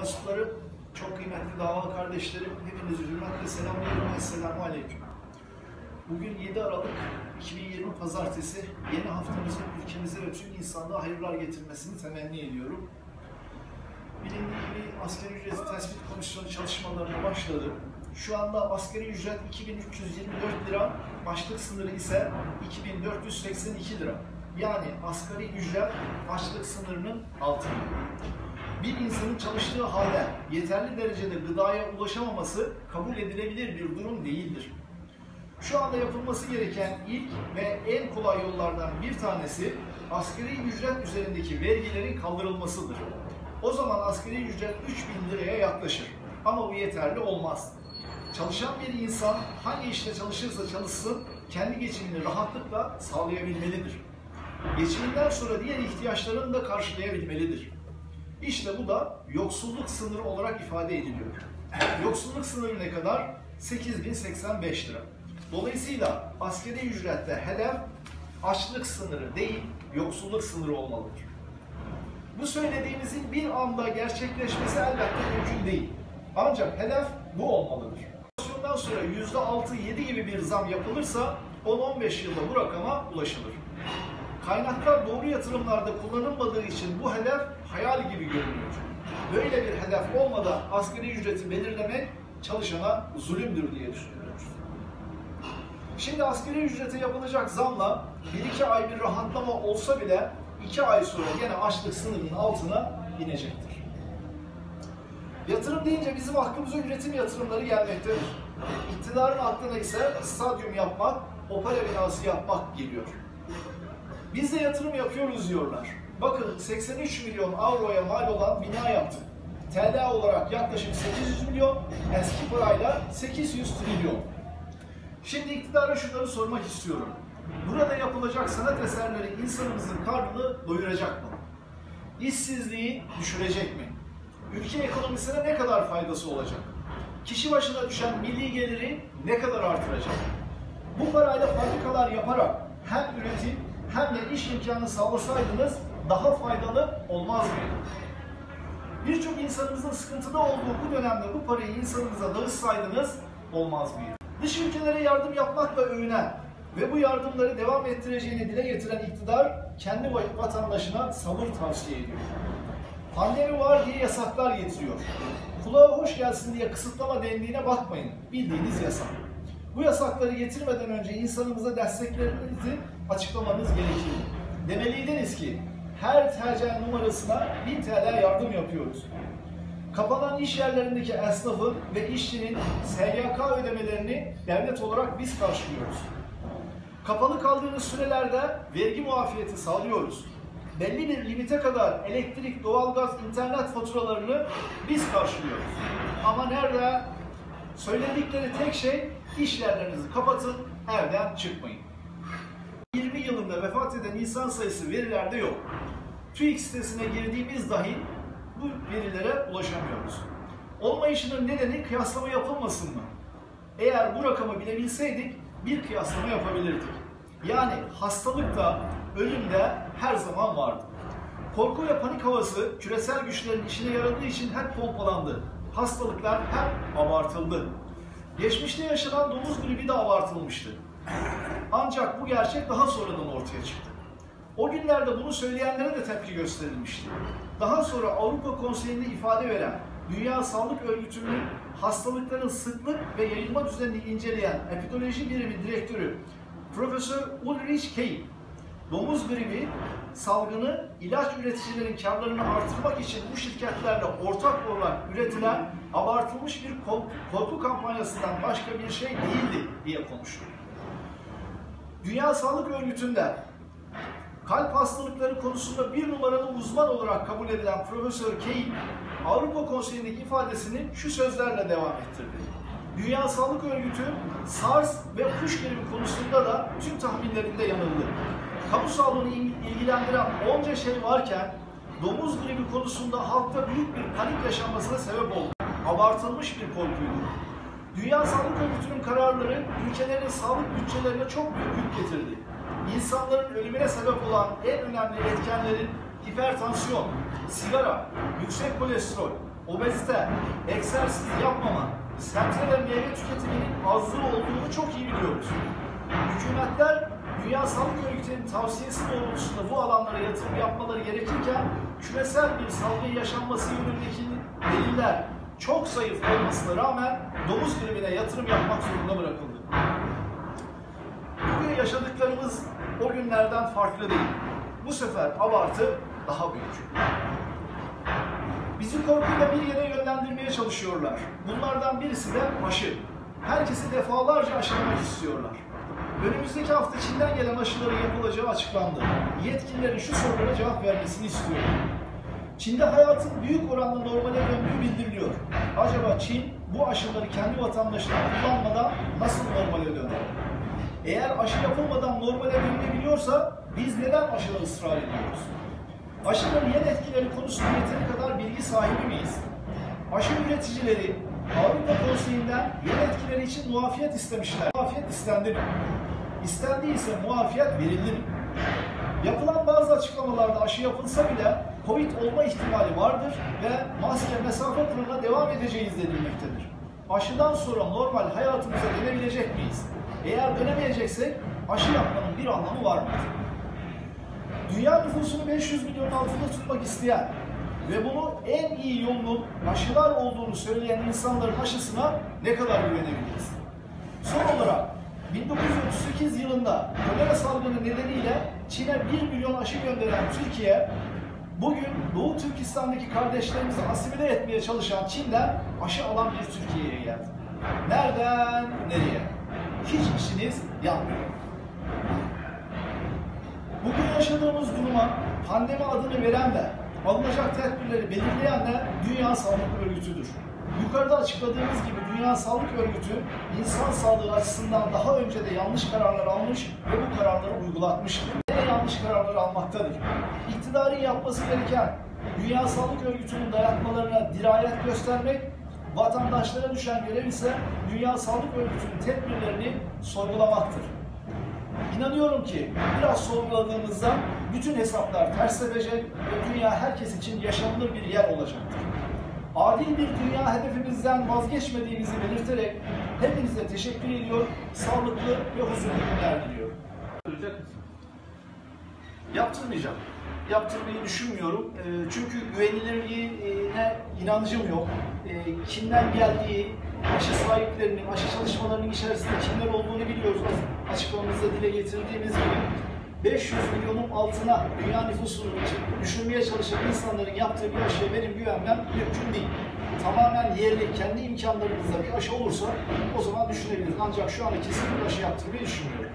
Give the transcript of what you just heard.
mensupları, çok kıymetli dava kardeşlerim, hepinizi hürmetle selamlıyorum. Esselamu Aleyküm. Bugün 7 Aralık 2020 Pazartesi. Yeni haftamızın ülkemize ve tüm insanlığa hayırlar getirmesini temenni ediyorum. Bilindiği gibi asgari ücret tespit komisyonu çalışmalarına başladı. Şu anda asgari ücret 2324 lira, başlık sınırı ise 2482 lira. Yani asgari ücret başlık sınırının altında. Bir insanın çalıştığı halde yeterli derecede gıdaya ulaşamaması kabul edilebilir bir durum değildir. Şu anda yapılması gereken ilk ve en kolay yollardan bir tanesi asgari ücret üzerindeki vergilerin kaldırılmasıdır. O zaman asgari ücret 3000 liraya yaklaşır. Ama bu yeterli olmaz. Çalışan bir insan hangi işte çalışırsa çalışsın kendi geçimini rahatlıkla sağlayabilmelidir. Geçiminden sonra diğer ihtiyaçlarını da karşılayabilmelidir. İşte bu da yoksulluk sınırı olarak ifade ediliyor. Yoksulluk sınırı ne kadar? 8085 lira. Dolayısıyla askeri ücrette hedef açlık sınırı değil, yoksulluk sınırı olmalıdır. Bu söylediğimizin bir anda gerçekleşmesi elbette mümkün değil. Ancak hedef bu olmalıdır. Enflasyondan sonra %6-7 gibi bir zam yapılırsa 10-15 yılda bu rakama ulaşılır. Kaynaklar doğru yatırımlarda kullanılmadığı için bu hedef hayal gibi görünüyor. Böyle bir hedef olmadan asgari ücreti belirlemek çalışana zulümdür diye düşünüyoruz. Şimdi asgari ücrete yapılacak zamla 1-2 ay bir rahatlama olsa bile 2 ay sonra yine açlık sınırının altına inecektir. Yatırım deyince bizim aklımıza üretim yatırımları gelmektedir. İktidarın aklına ise stadyum yapmak, opera binası yapmak geliyor. Biz de yatırım yapıyoruz diyorlar. Bakın 83 milyon avroya mal olan bina yaptık. TL olarak yaklaşık 800 milyon, eski parayla 800 trilyon. Şimdi iktidara şunları sormak istiyorum. Burada yapılacak sanat eserleri insanımızın karnını doyuracak mı? İşsizliği düşürecek mi? Ülke ekonomisine ne kadar faydası olacak? Kişi başına düşen milli geliri ne kadar artıracak? Bu parayla fabrikalar yaparak hem üretim hem de iş imkanı sağlasaydınız daha faydalı olmaz mıydı? Birçok insanımızın sıkıntıda olduğu bu dönemde bu parayı insanımıza dağıtsaydınız olmaz mıydı? Dış ülkelere yardım yapmakla övünen ve bu yardımları devam ettireceğini dile getiren iktidar kendi vatandaşına sabır tavsiye ediyor. Pandemi var diye yasaklar getiriyor. Kulağa hoş gelsin diye kısıtlama dendiğine bakmayın. Bildiğiniz yasak. Bu yasakları getirmeden önce insanımıza desteklerinizi açıklamanız gerekir. Demeliydiniz ki her tercih numarasına 1000 TL yardım yapıyoruz. Kapanan iş yerlerindeki esnafın ve işçinin SGK ödemelerini devlet olarak biz karşılıyoruz. Kapalı kaldığınız sürelerde vergi muafiyeti sağlıyoruz. Belli bir limite kadar elektrik, doğalgaz, internet faturalarını biz karşılıyoruz. Ama nerede? Söyledikleri tek şey iş yerlerinizi kapatın, evden çıkmayın. 20 yılında vefat eden insan sayısı verilerde yok. TÜİK sitesine girdiğimiz dahi bu verilere ulaşamıyoruz. Olmayışının nedeni kıyaslama yapılmasın mı? Eğer bu rakamı bilebilseydik bir kıyaslama yapabilirdik. Yani hastalıkta, ölümde her zaman vardı. Korku ve panik havası küresel güçlerin işine yaradığı için hep pompalandı. Hastalıklar hep abartıldı. Geçmişte yaşanan domuz gribi de abartılmıştı. Ancak bu gerçek daha sonradan ortaya çıktı. O günlerde bunu söyleyenlere de tepki gösterilmişti. Daha sonra Avrupa Konseyi'nde ifade veren Dünya Sağlık Örgütü'nün hastalıkların sıklık ve yayılma düzenini inceleyen epidemioloji birimi direktörü Profesör Ulrich Kay, domuz gribi salgını ilaç üreticilerin karlarını artırmak için bu şirketlerle ortak olarak üretilen abartılmış bir korku kampanyasından başka bir şey değildi diye konuştu. Dünya Sağlık Örgütü'nde kalp hastalıkları konusunda bir numaralı uzman olarak kabul edilen Profesör Kay, Avrupa Konseyi'ndeki ifadesini şu sözlerle devam ettirdi. Dünya Sağlık Örgütü SARS ve kuş gribi konusunda da tüm tahminlerinde yanıldı. Kamu sağlığını ilgilendiren onca şey varken domuz gribi konusunda halkta büyük bir panik yaşanmasına sebep oldu. Abartılmış bir korkuydu. Dünya Sağlık Örgütü'nün kararları ülkelerin sağlık bütçelerine çok büyük yük getirdi. İnsanların ölümüne sebep olan en önemli etkenlerin hipertansiyon, sigara, yüksek kolesterol, obezite, egzersiz yapmama, sebze ve meyve tüketiminin azlığı olduğunu çok iyi biliyoruz. Hükümetler Dünya Sağlık Örgütü'nün tavsiyesi doğrultusunda bu alanlara yatırım yapmaları gerekirken küresel bir salgın yaşanması yönündeki deliller çok zayıf olmasına rağmen domuz grimine yatırım yapmak zorunda bırakıldı. Bugün yaşadıklarımız o günlerden farklı değil. Bu sefer abartı daha büyük. Bizi korkuyla bir yere yönlendirmeye çalışıyorlar. Bunlardan birisi de aşı. Herkesi defalarca aşılamak istiyorlar. Önümüzdeki hafta Çin'den gelen aşıların yapılacağı açıklandı. Yetkililerin şu sorulara cevap vermesini istiyorum. Çin'de hayatın büyük oranda normale döndüğü bildiriliyor. Acaba Çin bu aşıları kendi vatandaşlarına kullanmadan nasıl normale döner? Eğer aşı yapılmadan normale dönülebiliyorsa biz neden aşıda ısrar ediyoruz? Aşının yan etkileri konusunda yeteri kadar bilgi sahibi miyiz? Aşı üreticileri Avrupa Konseyi'nden yan etkileri için muafiyet istemişler. Muafiyet istendi mi? İstendiyse muafiyet verildi mi? Yapılan bazı açıklamalarda aşı yapılsa bile Covid olma ihtimali vardır ve maske mesafe kuralına devam edeceğiz denilmektedir. Aşıdan sonra normal hayatımıza dönebilecek miyiz? Eğer dönemeyeceksek aşı yapmanın bir anlamı var mıdır? Dünya nüfusunu 500 milyon altında tutmak isteyen ve bunu en iyi yolunun aşılar olduğunu söyleyen insanların aşısına ne kadar güvenebiliriz? Son olarak 1938 yılında kolera salgını nedeniyle Çin'e 1 milyon aşı gönderen Türkiye, bugün Doğu Türkistan'daki kardeşlerimizi asimile etmeye çalışan Çin'den aşı alan bir Türkiye'ye geldi. Nereden nereye? Hiç işiniz yanmıyor. Bugün yaşadığımız duruma pandemi adını veren de alınacak tedbirleri belirleyen de Dünya Sağlık Örgütü'dür. Yukarıda açıkladığımız gibi Dünya Sağlık Örgütü insan sağlığı açısından daha önce de yanlış kararlar almış ve bu kararları uygulatmıştır. Yine yanlış kararlar almaktadır. İktidarın yapması gereken Dünya Sağlık Örgütü'nün dayatmalarına dirayet göstermek, vatandaşlara düşen görev ise Dünya Sağlık Örgütü'nün tedbirlerini sorgulamaktır. İnanıyorum ki biraz sorguladığımızda bütün hesaplar ters tepecek ve dünya herkes için yaşanılır bir yer olacaktır. Adil bir dünya hedefimizden vazgeçmediğimizi belirterek hepinize teşekkür ediyor, sağlıklı ve huzurlu günler diliyorum. Yaptırmayacağım. Yaptırmayı düşünmüyorum. Ee, Çünkü güvenilirliğine inancım yok. Ee, Kimden geldiği, aşı sahiplerinin, aşı çalışmalarının içerisinde kimler olduğunu biliyoruz. Açıklamamızda dile getirdiğimiz gibi. 500 milyonun altına dünya nüfusunu düşürmeye çalışan insanların yaptığı bir aşıya benim güvenmem mümkün değil. Tamamen yerli, kendi imkanlarımızla bir aşı olursa o zaman düşünebiliriz. Ancak şu anda kesin bir aşı yaptırmayı düşünmüyorum.